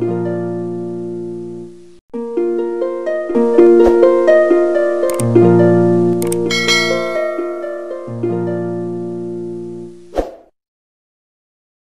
Música